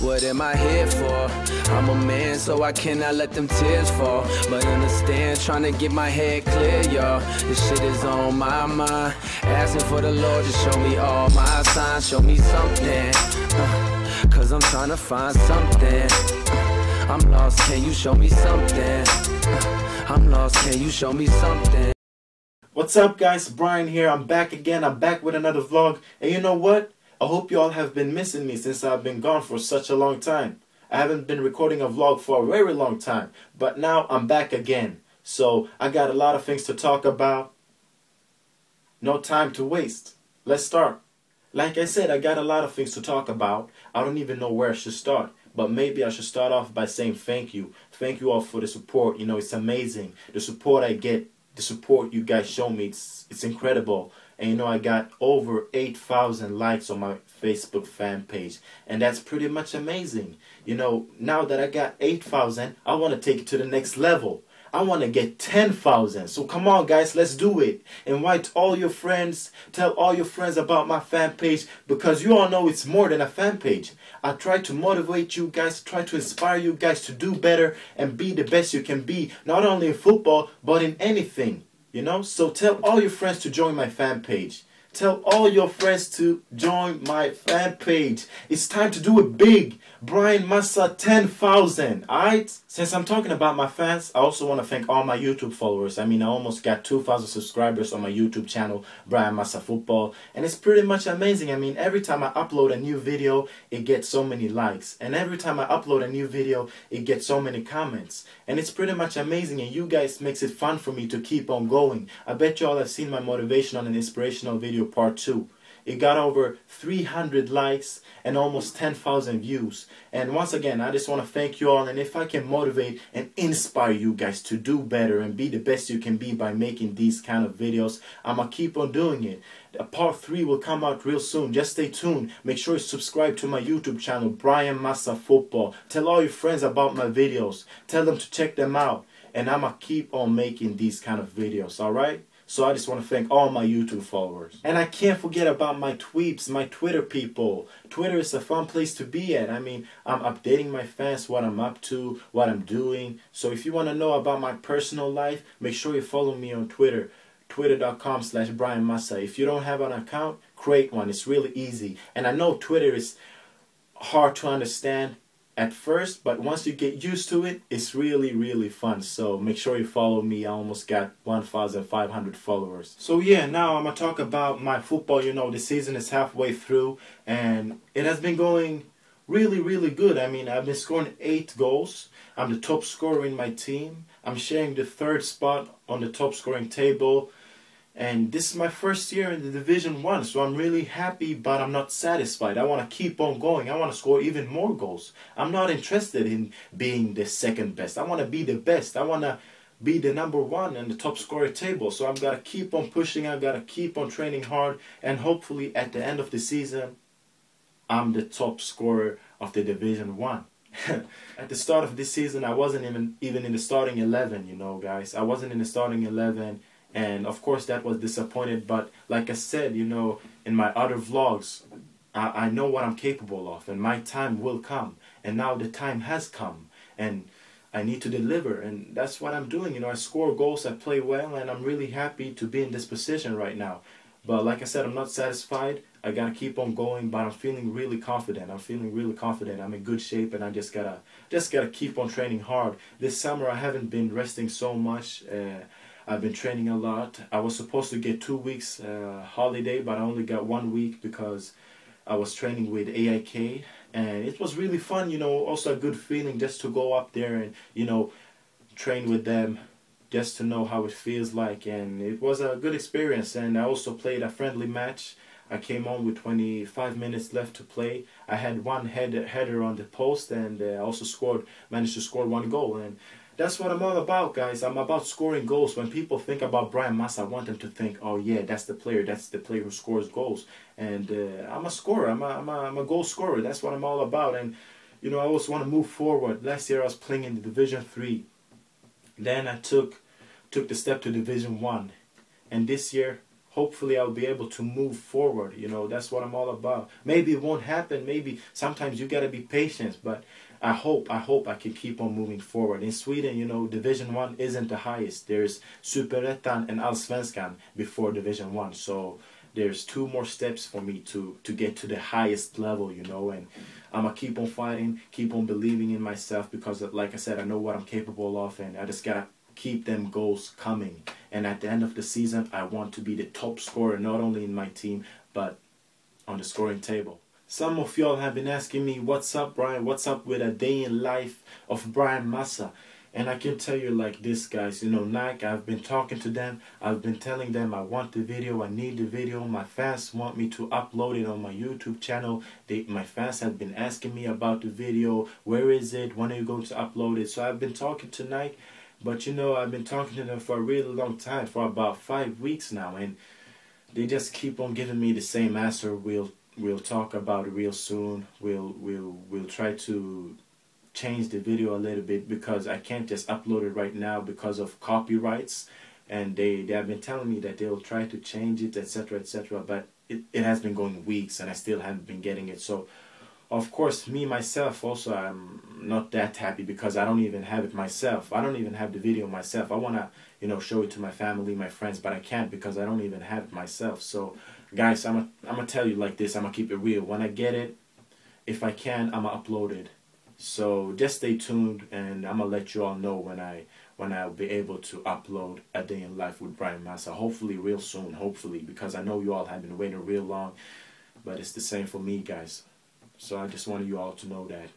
What am I here for? I'm a man, so I cannot let them tears fall. But understand, trying to get my head clear, y'all. This shit is on my mind. Asking for the Lord to show me all my signs, show me something. Uh, Cause I'm trying to find something. Uh, I'm lost, can you show me something? Uh, I'm lost, can you show me something? What's up guys, Bryan here, I'm back again, I'm back with another vlog, and you know what? I hope you all have been missing me since I've been gone for such a long time. I haven't been recording a vlog for a very long time, but now I'm back again. So I got a lot of things to talk about. No time to waste. Let's start. Like I said, I got a lot of things to talk about. I don't even know where I should start. But maybe I should start off by saying thank you. Thank you all for the support. You know, it's amazing. The support I get, the support you guys show me, it's, it's incredible. And you know, I got over 8,000 likes on my Facebook fan page. And that's pretty much amazing. You know, now that I got 8,000, I want to take it to the next level. I want to get 10,000. So come on, guys, let's do it. Invite all your friends. Tell all your friends about my fan page because you all know it's more than a fan page. I try to motivate you guys, try to inspire you guys to do better and be the best you can be, not only in football, but in anything. You know, so tell all your friends to join my fan page. Tell all your friends to join my fan page. It's time to do it big. Bryan Massa 10,000. Alright? Since I'm talking about my fans, I also want to thank all my YouTube followers. I mean, I almost got 2,000 subscribers on my YouTube channel, Bryan Massa Football. And it's pretty much amazing. I mean, every time I upload a new video, it gets so many likes. And every time I upload a new video, it gets so many comments. And it's pretty much amazing. And you guys makes it fun for me to keep on going. I bet you all have seen my motivational and inspirational video part 2. It got over 300 likes and almost 10,000 views. And once again, I just want to thank you all. And if I can motivate and inspire you guys to do better and be the best you can be by making these kind of videos, I'm going to keep on doing it. Part 3 will come out real soon. Just stay tuned. Make sure you subscribe to my YouTube channel, Bryan Massa Football. Tell all your friends about my videos. Tell them to check them out. And I'm going to keep on making these kind of videos, alright? So I just want to thank all my YouTube followers. And I can't forget about my tweets, my Twitter people. Twitter is a fun place to be at. I mean, I'm updating my fans what I'm up to, what I'm doing. So if you want to know about my personal life, make sure you follow me on Twitter. Twitter.com slash Bryan Massa. If you don't have an account, create one. It's really easy. And I know Twitter is hard to understand at first, but once you get used to it, it's really, really fun. So make sure you follow me. I almost got 1,500 followers. So yeah, now I'm to talk about my football. You know, the season is halfway through and it has been going really, really good. I mean, I've been scoring eight goals. I'm the top scorer in my team. I'm sharing the third spot on the top scoring table and this is my first year in the division one so i'm really happy but i'm not satisfied. I want to keep on going. I want to score even more goals. I'm not interested in being the second best. I want to be the best. I want to be the number one in the top scorer table. So i've got to keep on pushing. I've got to keep on training hard. And hopefully at the end of the season i'm the top scorer of the division one. At the start of this season i wasn't even even in the starting 11 you know guys. I wasn't in the starting 11 and of course that was disappointed but like i said you know in my other vlogs I, I know what i'm capable of and my time will come and now the time has come and i need to deliver and that's what i'm doing you know i score goals i play well and i'm really happy to be in this position right now. But like i said i'm not satisfied i gotta keep on going but i'm feeling really confident i'm feeling really confident i'm in good shape and i just gotta just gotta keep on training hard. This summer i haven't been resting so much uh, I've been training a lot. I was supposed to get two weeks uh, holiday, but I only got one week because I was training with AIK, and it was really fun. You know, also a good feeling just to go up there and you know train with them, just to know how it feels like, and it was a good experience. And I also played a friendly match. I came on with 25 minutes left to play. I had one head header on the post, and uh, also scored, managed to score one goal. And that's what I'm all about, guys. I'm about scoring goals. When people think about Bryan Massa, I want them to think, oh, yeah, that's the player. That's the player who scores goals. And uh, I'm a scorer. I'm a, I'm, a, I'm a goal scorer. That's what I'm all about. And, you know, I always want to move forward. Last year I was playing in the Division 3. Then I took took the step to Division 1. And this year, hopefully I'll be able to move forward. You know, that's what I'm all about. Maybe it won't happen. Maybe sometimes you gotta be patient, but I hope I hope I can keep on moving forward. In Sweden, you know, Division One isn't the highest. There's Superettan and Allsvenskan before Division One, so there's two more steps for me to to get to the highest level. You know, and I'm gonna keep on fighting, keep on believing in myself because, like I said, I know what I'm capable of, and I just gotta keep them goals coming. And at the end of the season, I want to be the top scorer, not only in my team, but on the scoring table. Some of y'all have been asking me, what's up, Bryan? What's up with a day in life of Bryan Massa? And I can tell you like this, guys. You know, Nike, I've been talking to them. I've been telling them I want the video. I need the video. My fans want me to upload it on my YouTube channel. They, my fans have been asking me about the video. Where is it? When are you going to upload it? So I've been talking to Nike. But you know, I've been talking to them for a really long time, for about five weeks now, and they just keep on giving me the same answer. We'll we'll talk about it real soon. We'll we'll we'll try to change the video a little bit because I can't just upload it right now because of copyrights, and they they have been telling me that they'll try to change it, etc. etc. But it, it has been going weeks, and I still haven't been getting it. So of course me myself also i'm not that happy because i don't even have it myself. I don't even have the video myself. I want to you know show it to my family my friends but i can't because i don't even have it myself. So guys i'm gonna I'm gonna tell you like this i'm gonna keep it real. When i get it if i can i'm gonna upload it. So just stay tuned and i'm gonna let you all know when i when i'll be able to upload a day in life with bryan massa. Hopefully real soon hopefully because i know you all have been waiting real long but it's the same for me guys so I just wanted you all to know that.